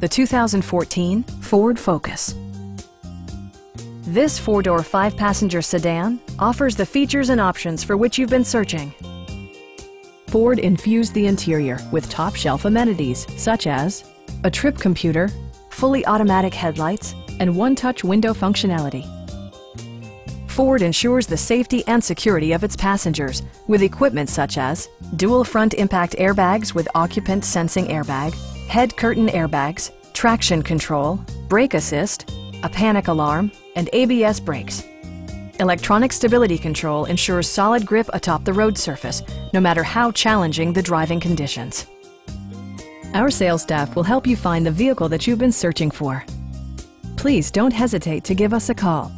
the 2014 Ford Focus. This four-door, five-passenger sedan offers the features and options for which you've been searching. Ford infused the interior with top-shelf amenities such as a trip computer, fully automatic headlights, and one-touch window functionality. Ford ensures the safety and security of its passengers with equipment such as dual front impact airbags with occupant sensing airbag, head curtain airbags, traction control, brake assist, a panic alarm, and ABS brakes. Electronic stability control ensures solid grip atop the road surface, no matter how challenging the driving conditions. Our sales staff will help you find the vehicle that you've been searching for. Please don't hesitate to give us a call